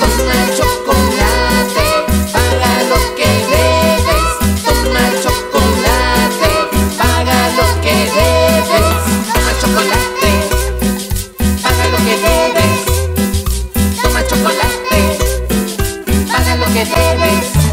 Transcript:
Toma chocolate para lo que debes. Toma chocolate para lo que debes. Toma chocolate para lo que debes. Toma chocolate para lo que debes.